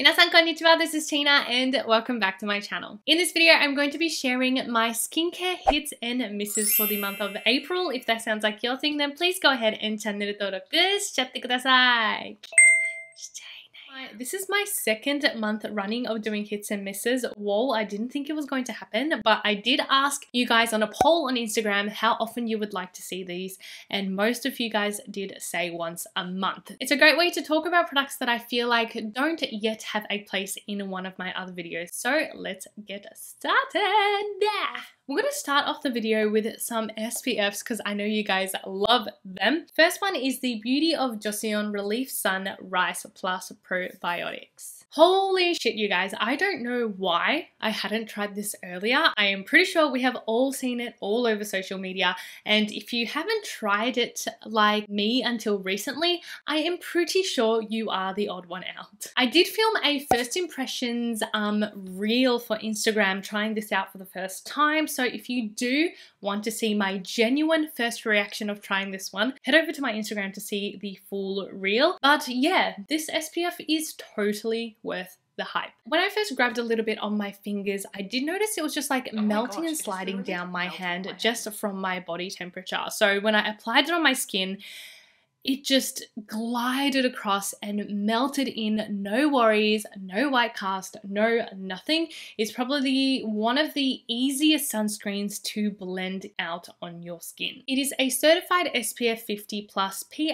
Minasan konnichiwa, this is Tina and welcome back to my channel. In this video, I'm going to be sharing my skincare hits and misses for the month of April. If that sounds like your thing, then please go ahead and channel 登録しちゃってください。 This is my second month running of doing hits and misses. Whoa, I didn't think it was going to happen, but I did ask you guys on a poll on Instagram how often you would like to see these, and most of you guys did say once a month. It's a great way to talk about products that I feel like don't yet have a place in one of my other videos. So let's get started. We're going to start off the video with some SPFs because I know you guys love them. First one is the Beauty of Joseon Relief Sun Rice Plus Probiotics. Holy shit, you guys. I don't know why I hadn't tried this earlier. I am pretty sure we have all seen it all over social media. And if you haven't tried it like me until recently, I am pretty sure you are the odd one out. I did film a first impressions um, reel for Instagram trying this out for the first time. So if you do want to see my genuine first reaction of trying this one, head over to my Instagram to see the full reel. But yeah, this SPF is totally worth the hype. When I first grabbed a little bit on my fingers, I did notice it was just like oh melting gosh, and sliding down my hand my just from my body temperature. So when I applied it on my skin, it just glided across and melted in. No worries no white cast no nothing. It's probably one of the easiest sunscreens to blend out on your skin. It is a certified spf 50 plus pa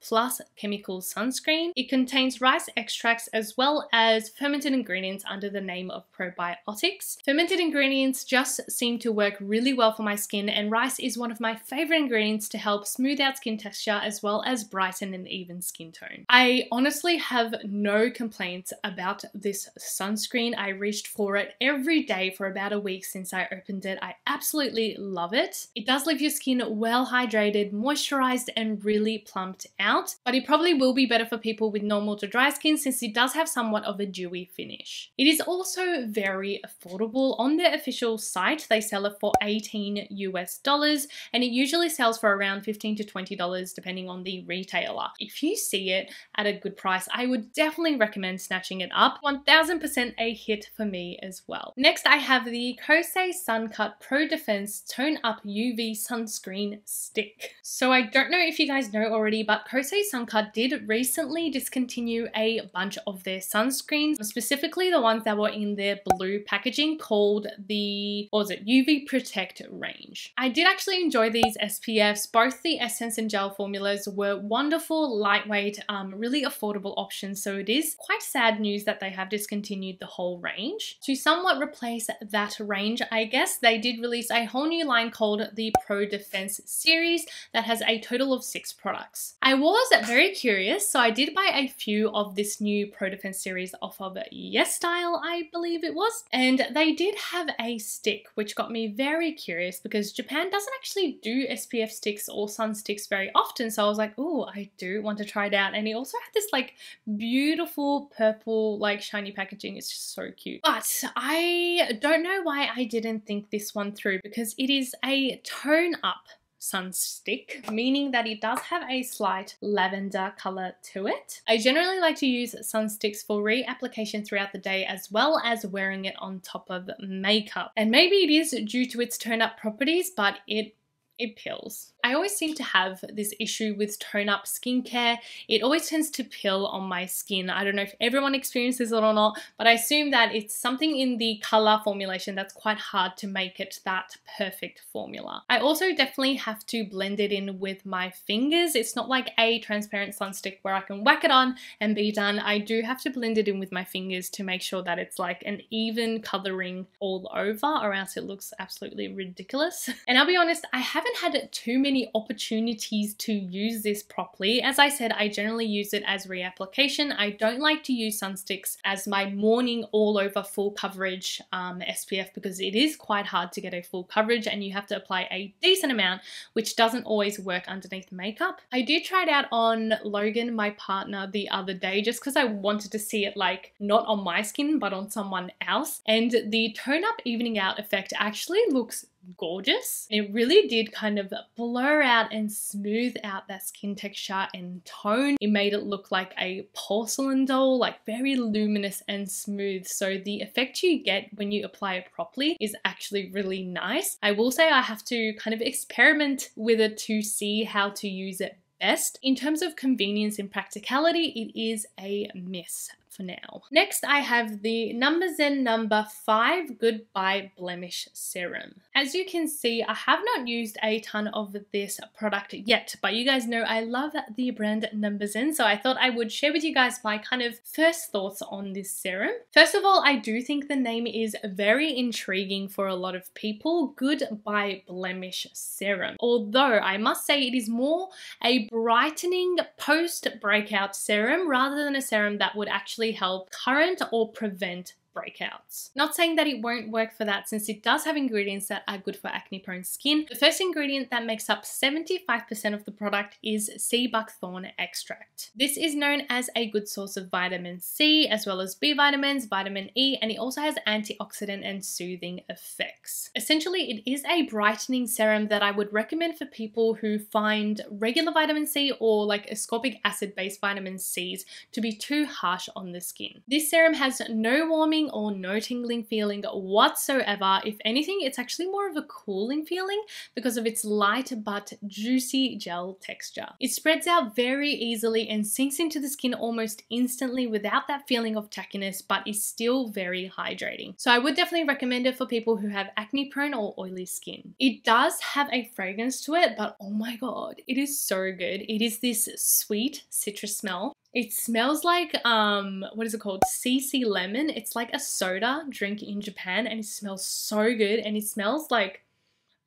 plus chemical sunscreen. It contains rice extracts as well as fermented ingredients under the name of probiotics. Fermented ingredients just seem to work really well for my skin and rice is one of my favorite ingredients to help smooth out skin texture texture as well as brighten and even skin tone. I honestly have no complaints about this sunscreen. I reached for it every day for about a week since I opened it. I absolutely love it. It does leave your skin well hydrated, moisturized, and really plumped out, but it probably will be better for people with normal to dry skin since it does have somewhat of a dewy finish. It is also very affordable. On their official site, they sell it for 18 US dollars, and it usually sells for around 15 to $20 depending on the retailer. If you see it at a good price, I would definitely recommend snatching it up. 1000% a hit for me as well. Next, I have the KOSE Suncut Pro Defense Tone Up UV Sunscreen Stick. So I don't know if you guys know already, but KOSE Suncut did recently discontinue a bunch of their sunscreens, specifically the ones that were in their blue packaging called the, what was it, UV Protect range. I did actually enjoy these SPFs, both the Essence and Gel formulas were wonderful, lightweight, um, really affordable options. So it is quite sad news that they have discontinued the whole range. To somewhat replace that range, I guess, they did release a whole new line called the Pro Defense series that has a total of six products. I was very curious, so I did buy a few of this new Pro Defense series off of YesStyle, I believe it was. And they did have a stick, which got me very curious because Japan doesn't actually do SPF sticks or sun sticks very often. So I was like, oh, I do want to try it out. And it also had this like beautiful purple, like shiny packaging. It's just so cute. But I don't know why I didn't think this one through because it is a tone up sun stick, meaning that it does have a slight lavender color to it. I generally like to use sun sticks for reapplication throughout the day as well as wearing it on top of makeup. And maybe it is due to its tone up properties, but it it pills. I always seem to have this issue with tone up skincare. It always tends to pill on my skin. I don't know if everyone experiences it or not, but I assume that it's something in the color formulation that's quite hard to make it that perfect formula. I also definitely have to blend it in with my fingers. It's not like a transparent sun stick where I can whack it on and be done. I do have to blend it in with my fingers to make sure that it's like an even coloring all over or else it looks absolutely ridiculous. And I'll be honest, I haven't had it too many many opportunities to use this properly. As I said, I generally use it as reapplication. I don't like to use sunsticks as my morning all over full coverage um, SPF because it is quite hard to get a full coverage and you have to apply a decent amount, which doesn't always work underneath makeup. I did try it out on Logan, my partner, the other day just because I wanted to see it like not on my skin but on someone else. And the tone up evening out effect actually looks gorgeous. It really did kind of blur out and smooth out that skin texture and tone. It made it look like a porcelain doll, like very luminous and smooth. So the effect you get when you apply it properly is actually really nice. I will say I have to kind of experiment with it to see how to use it best. In terms of convenience and practicality, it is a miss for now. Next, I have the numbuzin number 5 Goodbye Blemish Serum. As you can see, I have not used a ton of this product yet, but you guys know I love the brand numbuzin, so I thought I would share with you guys my kind of first thoughts on this serum. First of all, I do think the name is very intriguing for a lot of people, Goodbye Blemish Serum. Although I must say it is more a brightening post-breakout serum rather than a serum that would actually help current or prevent breakouts. Not saying that it won't work for that since it does have ingredients that are good for acne prone skin. The first ingredient that makes up 75% of the product is sea buckthorn extract. This is known as a good source of vitamin C as well as B vitamins, vitamin E, and it also has antioxidant and soothing effects. Essentially, it is a brightening serum that I would recommend for people who find regular vitamin C or like ascorbic acid based vitamin C's to be too harsh on the skin. This serum has no warming or no tingling feeling whatsoever. If anything, it's actually more of a cooling feeling because of its light but juicy gel texture. It spreads out very easily and sinks into the skin almost instantly without that feeling of tackiness, but is still very hydrating. So I would definitely recommend it for people who have acne prone or oily skin. It does have a fragrance to it, but oh my god, it is so good. It is this sweet citrus smell it smells like um what is it called? CC lemon. It's like a soda drink in Japan and it smells so good and it smells like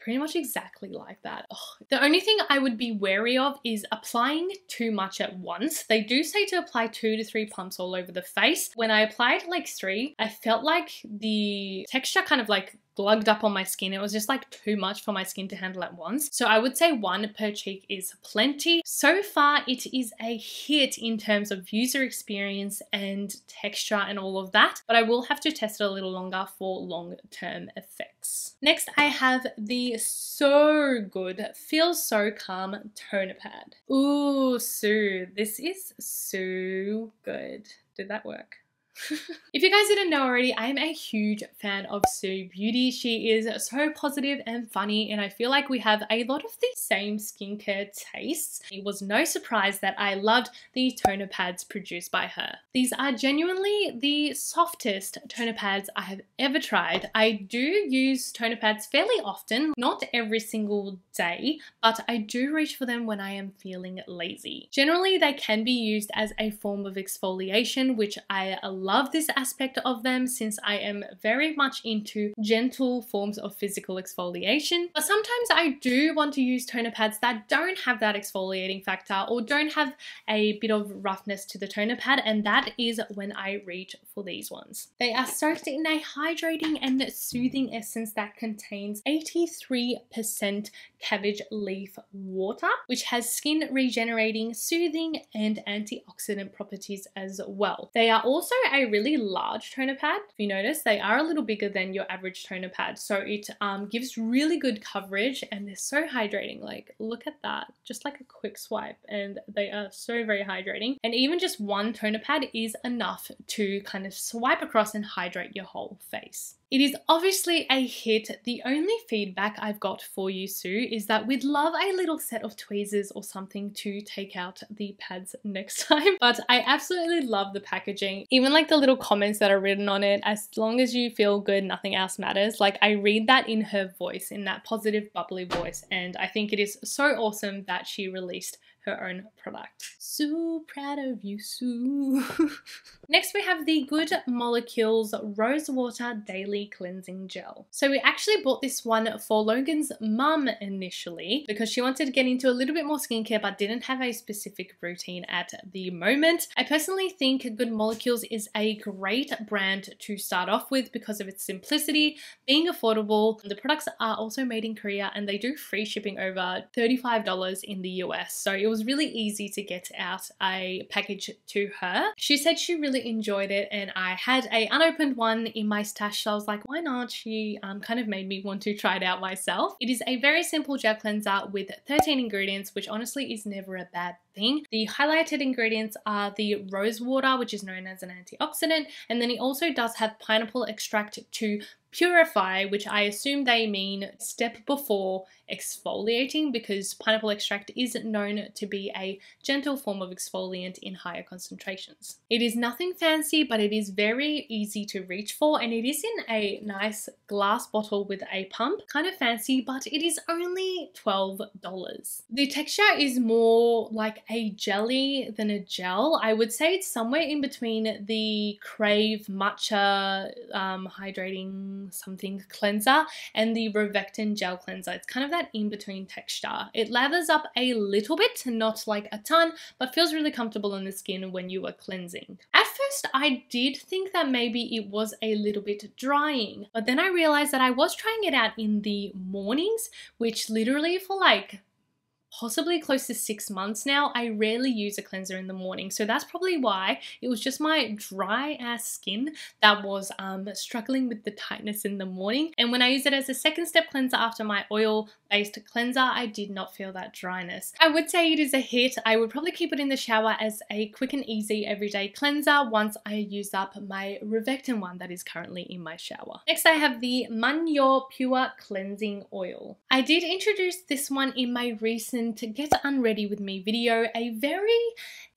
pretty much exactly like that. The only thing I would be wary of is applying too much at once. They do say to apply two to three pumps all over the face. When I applied like three, I felt like the texture kind of like glugged up on my skin. It was just like too much for my skin to handle at once. So I would say one per cheek is plenty. So far, it is a hit in terms of user experience and texture and all of that, but I will have to test it a little longer for long-term effects. Next, I have the Soo Good Feel Soo Calm Toner Pad. Ooh, Sue, this is so good. Did that work? if you guys didn't know already, I am a huge fan of Sue Beauty. She is so positive and funny and I feel like we have a lot of the same skincare tastes. It was no surprise that I loved the toner pads produced by her. These are genuinely the softest toner pads I have ever tried. I do use toner pads fairly often, not every single day, but I do reach for them when I am feeling lazy. Generally, they can be used as a form of exfoliation, which I love this aspect of them since I am very much into gentle forms of physical exfoliation. But sometimes I do want to use toner pads that don't have that exfoliating factor or don't have a bit of roughness to the toner pad and that is when I reach for these ones. They are soaked in a hydrating and soothing essence that contains 83% cabbage leaf water, which has skin regenerating, soothing, and antioxidant properties as well. They are also a really large toner pad. If you notice, they are a little bigger than your average toner pad. So it um, gives really good coverage and they're so hydrating. Like, look at that. Just like a quick swipe and they are so very hydrating. And even just one toner pad is enough to kind of swipe across and hydrate your whole face. It is obviously a hit. The only feedback I've got for you, Sue, is that we'd love a little set of tweezers or something to take out the pads next time. But I absolutely love the packaging. Even like the little comments that are written on it, as long as you feel good, nothing else matters. Like I read that in her voice, in that positive, bubbly voice. And I think it is so awesome that she released her own product. So proud of you, Sue. Next, we have the Good Molecules Rose Water Daily Cleansing Gel. So we actually bought this one for Logan's mum initially because she wanted to get into a little bit more skincare but didn't have a specific routine at the moment. I personally think Good Molecules is a great brand to start off with because of its simplicity, being affordable. The products are also made in Korea and they do free shipping over $35 in the US. So it was really easy to get out a package to her. She said she really enjoyed it and I had a unopened one in my stash so I was like why not? She um, kind of made me want to try it out myself. It is a very simple gel cleanser with 13 ingredients which honestly is never a bad thing. The highlighted ingredients are the rose water which is known as an antioxidant and then it also does have pineapple extract to purify, which I assume they mean step before exfoliating because pineapple extract is known to be a gentle form of exfoliant in higher concentrations. It is nothing fancy, but it is very easy to reach for and it is in a nice glass bottle with a pump. Kind of fancy, but it is only $12. The texture is more like a jelly than a gel. I would say it's somewhere in between the Krave Matcha um, Hydrating Something Cleanser and the Rovectin Gel Cleanser. It's kind of that in-between texture. It lathers up a little bit, not like a ton, but feels really comfortable on the skin when you are cleansing. First, I did think that maybe it was a little bit drying, but then I realized that I was trying it out in the mornings, which literally for like possibly close to six months now, I rarely use a cleanser in the morning. So that's probably why it was just my dry ass skin that was um, struggling with the tightness in the morning. And when I use it as a second step cleanser after my oil based cleanser, I did not feel that dryness. I would say it is a hit. I would probably keep it in the shower as a quick and easy everyday cleanser once I use up my Rovectin one that is currently in my shower. Next, I have the Manyo Pure Cleansing Oil. I did introduce this one in my recent to Get Unready With Me video, a very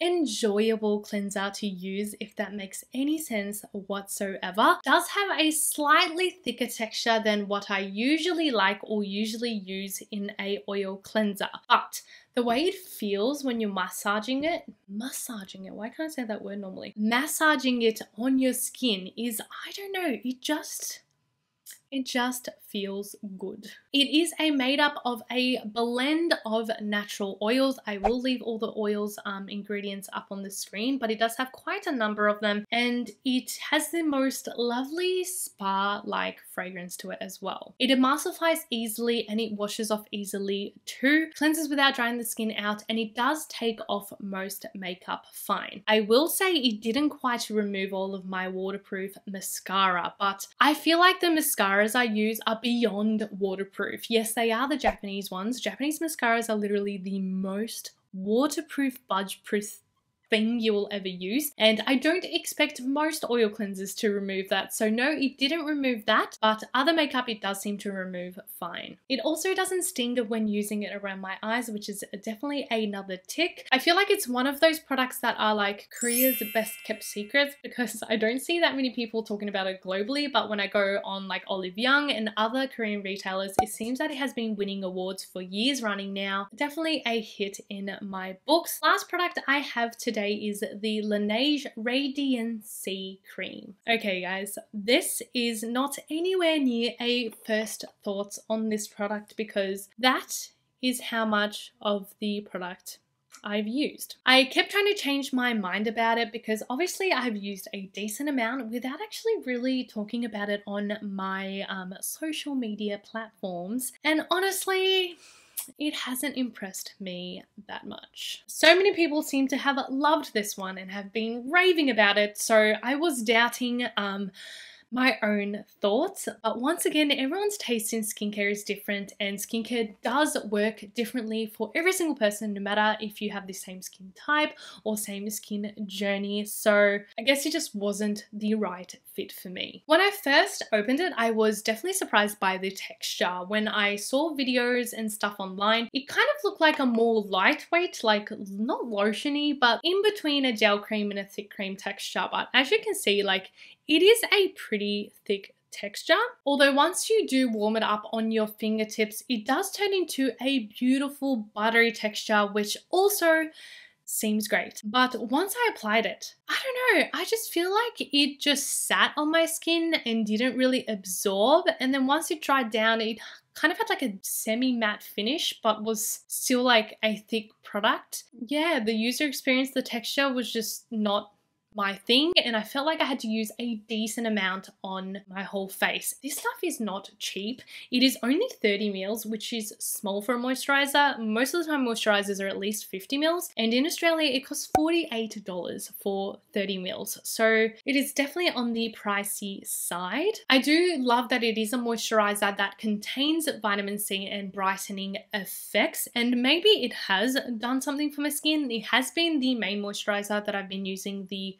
enjoyable cleanser to use if that makes any sense whatsoever. Does have a slightly thicker texture than what I usually like or usually use in a oil cleanser, but the way it feels when you're massaging it, massaging it, why can't I say that word normally? Massaging it on your skin is, I don't know, it just it just feels good. It is a made up of a blend of natural oils. I will leave all the oils um, ingredients up on the screen, but it does have quite a number of them and it has the most lovely spa-like fragrance to it as well. It emulsifies easily and it washes off easily too, cleanses without drying the skin out, and it does take off most makeup fine. I will say it didn't quite remove all of my waterproof mascara, but I feel like the mascaras I use are beyond waterproof. Yes, they are the Japanese ones. Japanese mascaras are literally the most waterproof, budge-proof thing you will ever use. And I don't expect most oil cleansers to remove that. So no, it didn't remove that, but other makeup it does seem to remove fine. It also doesn't sting when using it around my eyes, which is definitely another tick. I feel like it's one of those products that are like Korea's best kept secrets because I don't see that many people talking about it globally, but when I go on like Olive Young and other Korean retailers, it seems that it has been winning awards for years running now. Definitely a hit in my books. Last product I have today today is the Laneige Radian-C Cream. Okay guys, this is not anywhere near a first thoughts on this product because that is how much of the product I've used. I kept trying to change my mind about it because obviously I've used a decent amount without actually really talking about it on my um, social media platforms. And honestly, it hasn't impressed me that much. So many people seem to have loved this one and have been raving about it, so I was doubting um, my own thoughts. But once again, everyone's taste in skincare is different, and skincare does work differently for every single person, no matter if you have the same skin type or same skin journey. So I guess it just wasn't the right fit for me. When I first opened it, I was definitely surprised by the texture. When I saw videos and stuff online, it kind of looked like a more lightweight, like not lotiony, but in between a gel cream and a thick cream texture. But as you can see, like it is a pretty thick texture. Although once you do warm it up on your fingertips, it does turn into a beautiful buttery texture, which also seems great. But once I applied it, I don't know, I just feel like it just sat on my skin and didn't really absorb. And then once it dried down, it kind of had like a semi matte finish, but was still like a thick product. Yeah, the user experience, the texture was just not my thing and I felt like I had to use a decent amount on my whole face. This stuff is not cheap. It is only 30 mils, which is small for a moisturizer. Most of the time moisturizers are at least 50 mils and in Australia it costs $48 for 30 mils. So it is definitely on the pricey side. I do love that it is a moisturizer that contains vitamin C and brightening effects and maybe it has done something for my skin. It has been the main moisturizer that I've been using the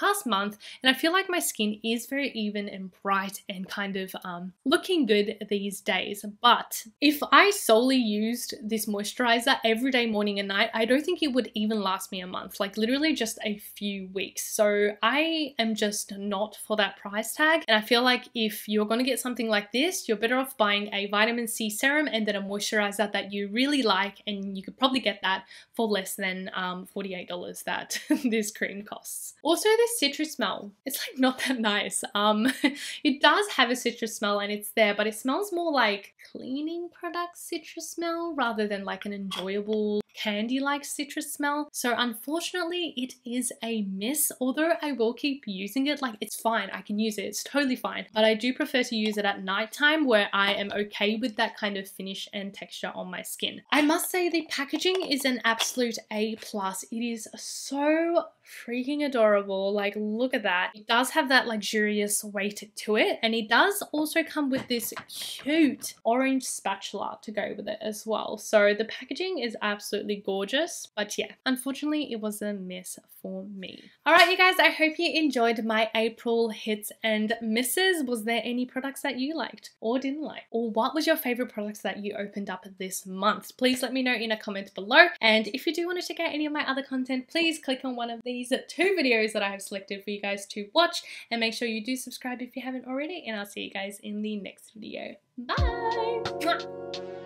past month and I feel like my skin is very even and bright and kind of um, looking good these days. But if I solely used this moisturizer every day, morning and night, I don't think it would even last me a month, like literally just a few weeks. So I am just not for that price tag. And I feel like if you're going to get something like this, you're better off buying a vitamin C serum and then a moisturizer that you really like. And you could probably get that for less than um, $48 that this cream costs. Also, this citrus smell. It's like not that nice. Um, it does have a citrus smell and it's there, but it smells more like cleaning product citrus smell rather than like an enjoyable candy-like citrus smell. So unfortunately, it is a miss. Although I will keep using it, like it's fine. I can use it. It's totally fine. But I do prefer to use it at nighttime where I am okay with that kind of finish and texture on my skin. I must say the packaging is an absolute A+. plus. It is so freaking adorable. Like, look at that. It does have that luxurious weight to it. And it does also come with this cute orange spatula to go with it as well. So the packaging is absolutely gorgeous. But yeah, unfortunately, it was a miss for me. All right, you guys, I hope you enjoyed my April hits and misses. Was there any products that you liked or didn't like? Or what was your favorite products that you opened up this month? Please let me know in a comment below. And if you do want to check out any of my other content, please click on one of these these are two videos that I have selected for you guys to watch and make sure you do subscribe if you haven't already and I'll see you guys in the next video. Bye!